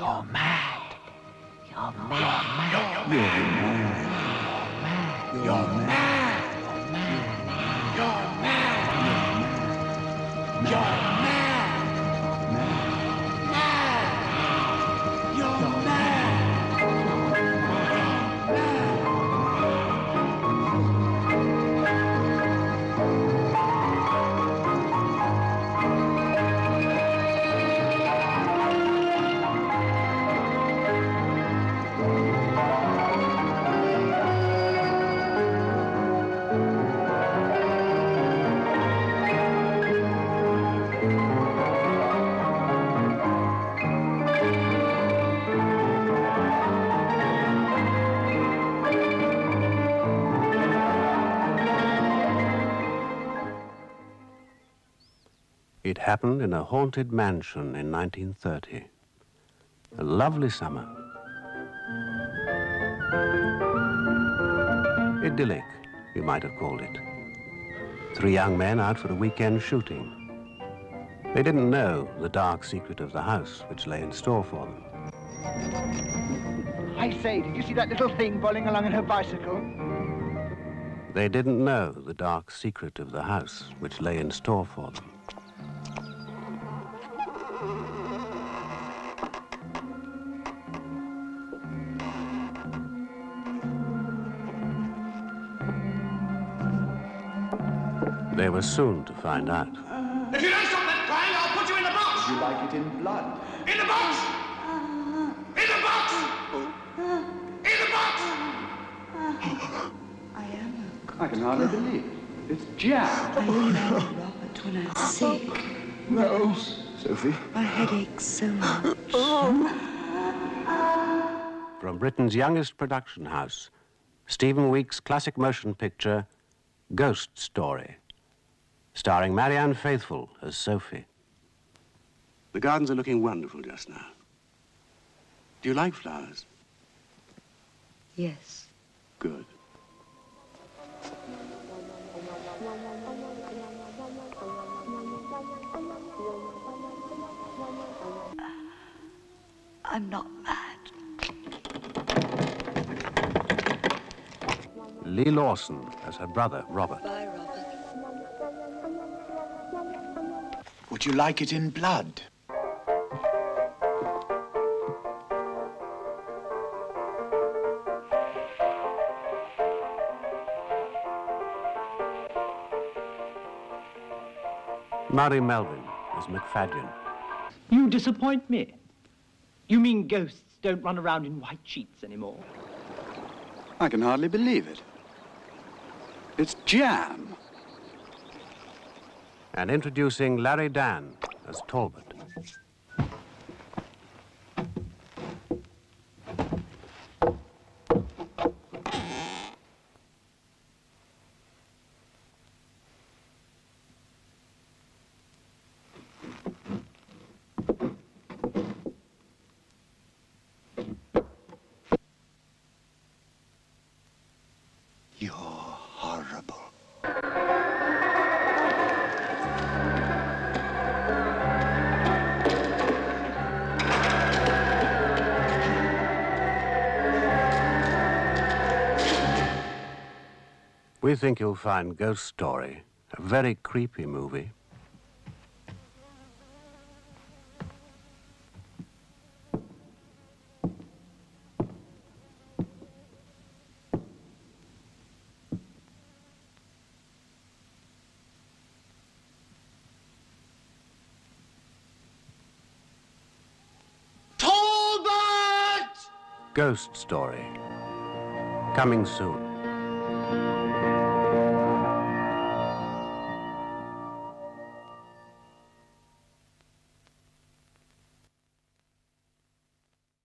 You're mad. You're mad. You're mad. You're mad. You're mad. You're mad. It happened in a haunted mansion in 1930. A lovely summer. Idyllic, you might have called it. Three young men out for a weekend shooting. They didn't know the dark secret of the house which lay in store for them. I say, did you see that little thing bowling along on her bicycle? They didn't know the dark secret of the house which lay in store for them. They were soon to find out. If you don't stop that crying, I'll put you in the box! You like it in blood? In the box! In the box! In the box! I am. I can hardly believe it. It's Jack. I only know Robert when I'm sick. No. Sophie? My head aches so much. Oh. From Britain's youngest production house, Stephen Weeks' classic motion picture, Ghost Story, starring Marianne Faithfull as Sophie. The gardens are looking wonderful just now. Do you like flowers? Yes. Good. I'm not mad. Leigh Lawson as her brother, Robert. Bye, Robert. Would you like it in blood? Murray Melvin as McFadden. You disappoint me. You mean ghosts don't run around in white sheets anymore? I can hardly believe it. It's jam. And introducing Larry Dann as Talbot. We think you'll find Ghost Story a very creepy movie. Talbot! Ghost Story. Coming soon.